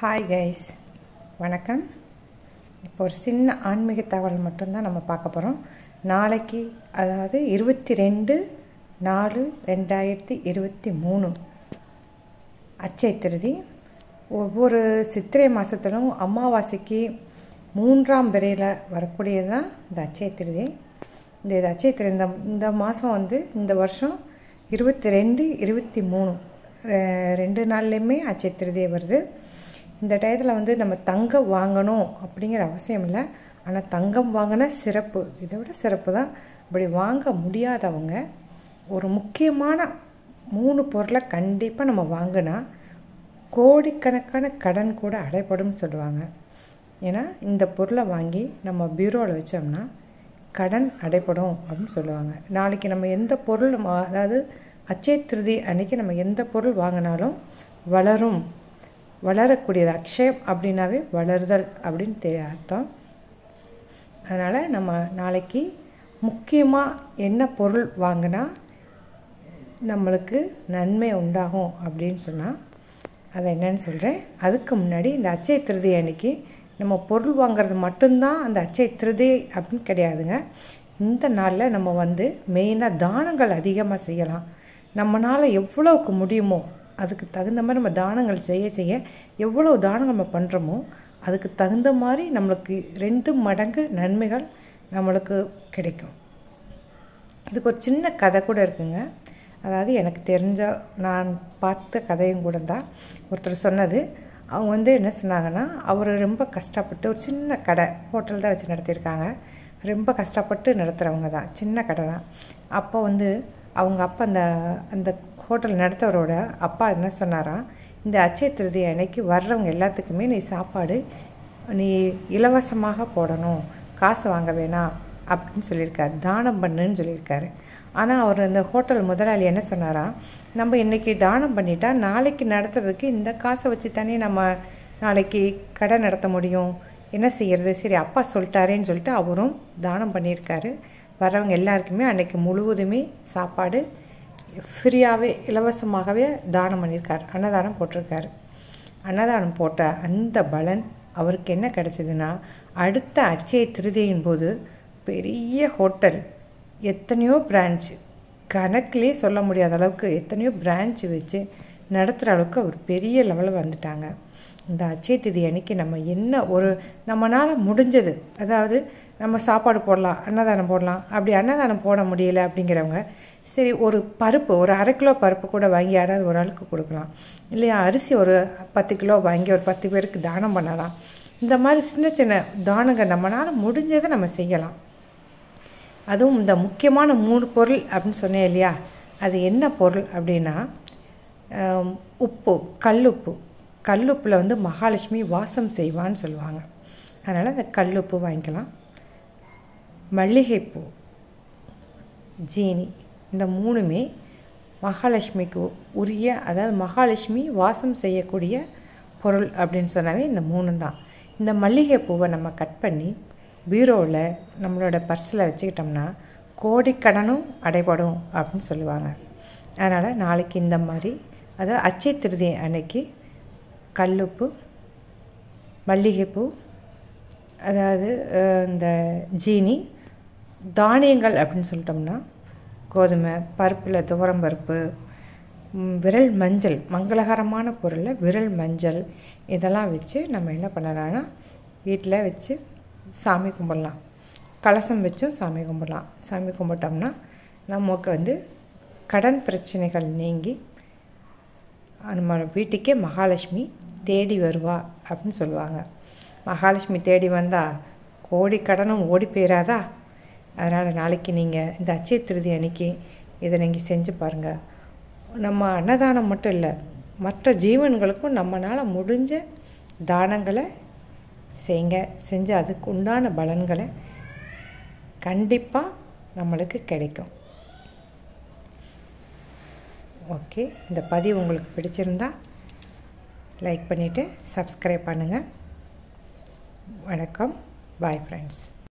Hi guys வணக்கம். இப்போ ஒரு சின்ன ஆன்மீக தகவல் மட்டும்தான் நம்ம பார்க்க போகிறோம் நாளைக்கு அதாவது இருபத்தி ரெண்டு நாலு ரெண்டாயிரத்தி இருபத்தி மூணு அச்சை திருதி. ஒவ்வொரு சித்திரை மாதத்திலும் அமாவாசைக்கு மூன்றாம் பிறையில் வரக்கூடியது தான் இந்த அச்சை திருதி. இந்த இது அச்சை திரு இந்த இந்த மாதம் வந்து இந்த வருஷம் இருபத்தி ரெண்டு இருபத்தி மூணு. ரெண்டு நாள்லேயுமே அச்சை திருதி வருது. இந்த டயத்தில் வந்து நம்ம தங்கம் வாங்கணும் அப்படிங்கிற அவசியம் இல்லை. ஆனால் தங்கம் வாங்கினா சிறப்பு. இதை விட சிறப்பு தான். இப்படி வாங்க முடியாதவங்க ஒரு முக்கியமான மூணு பொருளை கண்டிப்பாக நம்ம வாங்கினா கோடிக்கணக்கான கடன் கூட அடைப்படும்னு சொல்லுவாங்க. ஏன்னா இந்த பொருளை வாங்கி நம்ம பீரோவில் வச்சோம்னா கடன் அடைப்படும் அப்படின்னு சொல்லுவாங்க. நாளைக்கு நம்ம எந்த பொருள் அதாவது அச்சய திருதி அன்னைக்கு நம்ம எந்த பொருள் வாங்கினாலும் வளரும். வளரக்கூடியது அக்ஷயம் அப்படின்னாவே வளருதல் அப்படின்னு தெ அர்த்தம். அதனால் நம்ம நாளைக்கு முக்கியமாக என்ன பொருள் வாங்கினா நம்மளுக்கு நன்மை உண்டாகும் அப்படின்னு சொன்னால் அதை என்னன்னு சொல்கிறேன் அதுக்கு முன்னாடி இந்த அச்சய திருதி அன்னைக்கு நம்ம பொருள் வாங்குறது மட்டும்தான் அந்த அச்சய திருதி அப்படின்னு கிடையாதுங்க. இந்த நாளில் நம்ம வந்து மெயினாக தானங்கள் அதிகமாக செய்யலாம். நம்மளால் எவ்வளோக்கு முடியுமோ அதுக்கு தகுந்த மாதிரி நம்ம தானங்கள் செய்ய செய்ய எவ்வளோ தானங்கள் நம்ம பண்ணுறோமோ அதுக்கு தகுந்த மாதிரி நம்மளுக்கு ரெண்டு மடங்கு நன்மைகள் நம்மளுக்கு கிடைக்கும். இதுக்கு ஒரு சின்ன கதை கூட இருக்குங்க. அதாவது எனக்கு தெரிஞ்ச நான் பார்த்த கதையும் கூட தான் ஒருத்தர் சொன்னது அவங்க வந்து என்ன சொன்னாங்கன்னா அவர் ரொம்ப கஷ்டப்பட்டு ஒரு சின்ன கடை ஹோட்டல் தான் வச்சு நடத்தியிருக்காங்க. ரொம்ப கஷ்டப்பட்டு நடத்துகிறவங்க தான் சின்ன கடை தான். அப்போ வந்து அவங்க அப்பா அந்த அந்த ஹோட்டல் நடத்துகிறவரோட அப்பா என்ன சொன்னாராம் இந்த அச்சய திருதி அன்னைக்கு வர்றவங்க எல்லாத்துக்குமே நீ சாப்பாடு நீ இலவசமாக போடணும் காசு வாங்க வேணாம் அப்படின்னு சொல்லியிருக்காரு. தானம் பண்ணுன்னு சொல்லியிருக்காரு. ஆனால் அவர் அந்த ஹோட்டல் முதலாளி என்ன சொன்னாரா நம்ம இன்றைக்கி தானம் பண்ணிட்டா நாளைக்கு நடத்துறதுக்கு இந்த காசை வச்சு தானே நம்ம நாளைக்கு கடை நடத்த முடியும். என்ன செய்கிறது சரி அப்பா சொல்லிட்டாரேன்னு சொல்லிட்டு அவரும் தானம் பண்ணியிருக்காரு. வர்றவங்க எல்லாருக்குமே அன்றைக்கி முழுவதுமே சாப்பாடு ஃப்ரீயாகவே இலவசமாகவே தானம் பண்ணியிருக்கார். அன்னதானம் போட்டிருக்காரு. அன்னதானம் போட்ட அந்த பலன் அவருக்கு என்ன கிடைச்சதுன்னா அடுத்த அச்சய திருதியின் போது பெரிய ஹோட்டல் எத்தனையோ பிரான்ச்சு கணக்கிலே சொல்ல முடியாத அளவுக்கு எத்தனையோ பிரான்ச் வச்சு நடத்துகிற அளவுக்கு அவர் பெரிய லெவலில் வந்துட்டாங்க. இந்த அச்சய திதி அன்னைக்கு நம்ம என்ன ஒரு நம்மளால் முடிஞ்சது. அதாவது நம்ம சாப்பாடு போடலாம் அன்னதானம் போடலாம். அப்படி அன்னதானம் போட முடியல அப்படிங்கிறவங்க சரி ஒரு பருப்பு ஒரு அரை கிலோ பருப்பு கூட வாங்கி யாராவது ஒரு ஆளுக்கு கொடுக்கலாம். இல்லையா அரிசி ஒரு பத்து கிலோ வாங்கி ஒரு பத்து பேருக்கு தானம் பண்ணலாம். இந்த மாதிரி சின்ன சின்ன தானங்கள் நம்மளால் முடிஞ்சதை நம்ம செய்யலாம். அதுவும் இந்த முக்கியமான மூணு பொருள் அப்படின்னு சொன்னேன் இல்லையா? அது என்ன பொருள் அப்படின்னா ஆம், உப்பு கல்லுப்பு கல்லுப்பில் வந்து மகாலட்சுமி வாசம் செய்வான்னு சொல்லுவாங்க. அதனால் அந்த கல்லுப்பு வாங்கிக்கலாம். மல்லிகைப்பூ ஜீனி இந்த மூணுமே மகாலட்சுமிக்கு உரிய அதாவது மகாலட்சுமி வாசம் செய்யக்கூடிய பொருள் அப்படின்னு சொன்னாவே இந்த மூணு தான். இந்த மல்லிகைப்பூவை நம்ம கட் பண்ணி பீரோவில் நம்மளோட பர்ஸில் வச்சுக்கிட்டோம்னா கோடிக்கடனும் அடைபடும் அப்படின்னு சொல்லுவாங்க. அதனால் நாளைக்கு இந்த மாதிரி அதாவது அச்சய திருதி அன்னைக்கு கல்லுப்பு மல்லிகைப்பூ அதாவது இந்த ஜீனி தானியங்கள் அப்படின்னு சொல்லிட்டோம்னா கோதுமை பருப்பில் துவரம் பருப்பு விரல் மஞ்சள் மங்களகரமான பொருளில் விரல் மஞ்சள் இதெல்லாம் வச்சு நம்ம என்ன பண்ணலாம்னா வீட்டில் வச்சு சாமி கும்பிடலாம். கலசம் வச்சும் சாமி கும்பிடலாம். சாமி கும்பிட்டோம்னா நமக்கு வந்து கடன் பிரச்சனைகள் நீங்கி நம்ம வீட்டுக்கே மகாலட்சுமி தேடி வருவா அப்படின்னு சொல்லுவாங்க. மகாலட்சுமி தேடி வந்தால் கோடிக்கடனும் ஓடி போயிடாதா அதனால் நாளைக்கு நீங்கள் இந்த அச்சய திருதி அன்னைக்கு இதை நீங்கள் செஞ்சு பாருங்கள் நம்ம அன்னதானம் மட்டும் இல்லை மற்ற ஜீவன்களுக்கும் நம்மளால் முடிஞ்ச தானங்களை செய்ங்க. செஞ்சு அதுக்கு உண்டான பலன்களை கண்டிப்பாக நம்மளுக்கு கிடைக்கும். ஓகே இந்த பதிவு உங்களுக்கு பிடிச்சிருந்தா லைக் பண்ணிவிட்டு சப்ஸ்கிரைப் பண்ணுங்கள் வணக்கம். Bye friends